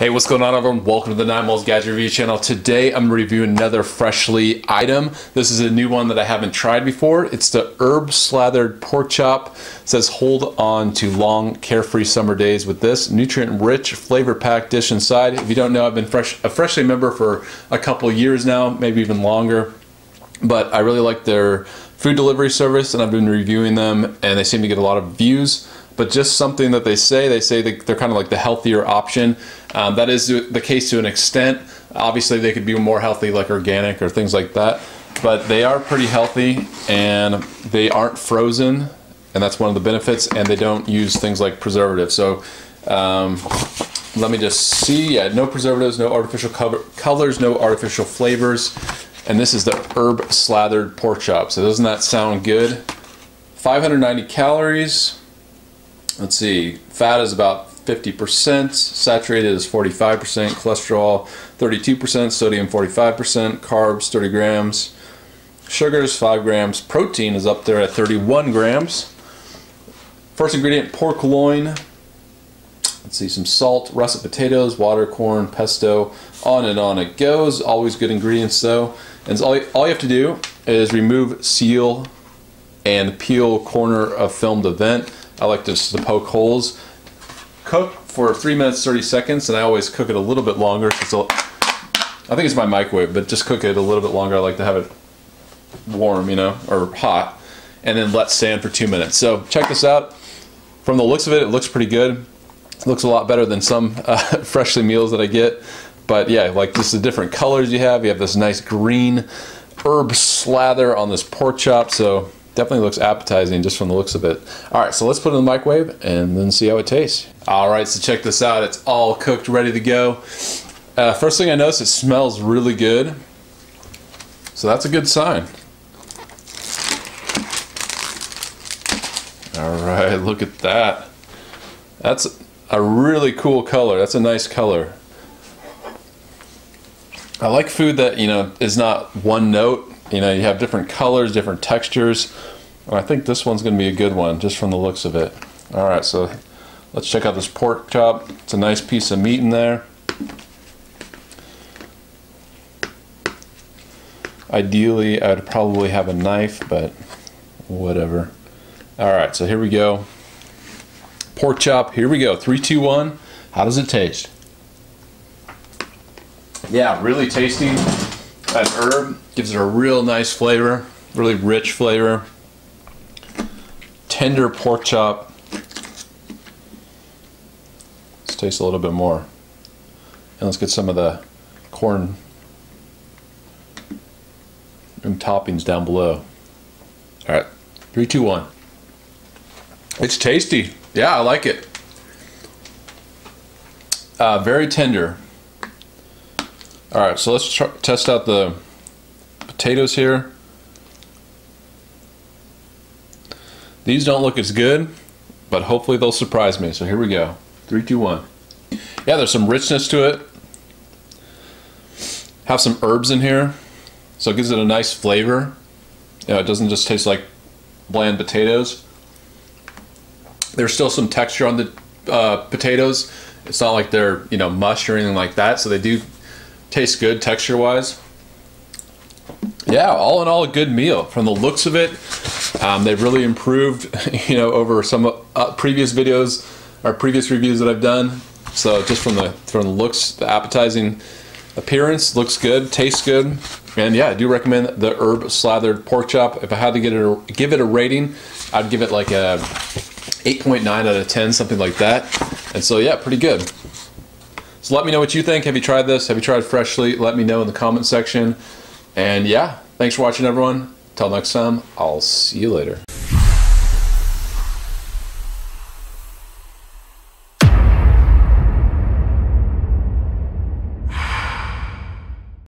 Hey, what's going on everyone? Welcome to the Nine Malls Gadget Review channel. Today I'm reviewing another Freshly item. This is a new one that I haven't tried before. It's the herb slathered pork chop. It says hold on to long carefree summer days with this nutrient rich flavor packed dish inside. If you don't know, I've been fresh a Freshly member for a couple years now, maybe even longer. But I really like their food delivery service and I've been reviewing them and they seem to get a lot of views but just something that they say. They say they're kind of like the healthier option. Um, that is the case to an extent. Obviously, they could be more healthy, like organic or things like that. But they are pretty healthy and they aren't frozen, and that's one of the benefits. And they don't use things like preservatives. So um, let me just see. Yeah, no preservatives, no artificial colors, no artificial flavors. And this is the herb slathered pork chop. So doesn't that sound good? 590 calories, let's see, fat is about 50%, saturated is 45%, cholesterol 32%, sodium 45%, carbs 30 grams, sugars 5 grams, protein is up there at 31 grams. First ingredient, pork loin. Let's see, some salt, russet potatoes, water, corn, pesto, on and on it goes. Always good ingredients though. And all you, all you have to do is remove seal and peel corner of filmed event. I like just to poke holes. Cook for 3 minutes 30 seconds, and I always cook it a little bit longer. So I think it's my microwave, but just cook it a little bit longer. I like to have it warm, you know, or hot, and then let stand for two minutes. So check this out. From the looks of it, it looks pretty good. It looks a lot better than some uh, freshly meals that I get. But yeah, like just the different colors you have. You have this nice green herb slather on this pork chop. So definitely looks appetizing just from the looks of it. All right, so let's put it in the microwave and then see how it tastes. All right, so check this out. It's all cooked, ready to go. Uh, first thing I notice, it smells really good. So that's a good sign. All right, look at that. That's a really cool color. That's a nice color. I like food that, you know, is not one note you know, you have different colors, different textures. I think this one's going to be a good one, just from the looks of it. All right, so let's check out this pork chop. It's a nice piece of meat in there. Ideally, I'd probably have a knife, but whatever. All right, so here we go. Pork chop, here we go. Three, two, one. How does it taste? Yeah, really tasty. That herb gives it a real nice flavor, really rich flavor. Tender pork chop. Let's taste a little bit more. And let's get some of the corn and toppings down below. All right, three, two, one. It's tasty. Yeah, I like it. Uh, very tender. All right, so let's test out the potatoes here. These don't look as good, but hopefully they'll surprise me. So here we go. Three, two, one. Yeah, there's some richness to it. Have some herbs in here, so it gives it a nice flavor. You know, it doesn't just taste like bland potatoes. There's still some texture on the uh, potatoes. It's not like they're you know mush or anything like that. So they do taste good texture wise. Yeah, all in all, a good meal. From the looks of it, um, they've really improved, you know, over some uh, previous videos or previous reviews that I've done. So just from the from the looks, the appetizing appearance looks good, tastes good, and yeah, I do recommend the herb slathered pork chop. If I had to get it a, give it a rating, I'd give it like a 8.9 out of 10, something like that. And so yeah, pretty good. So let me know what you think. Have you tried this? Have you tried Freshly? Let me know in the comment section. And yeah, thanks for watching, everyone. Till next time, I'll see you later.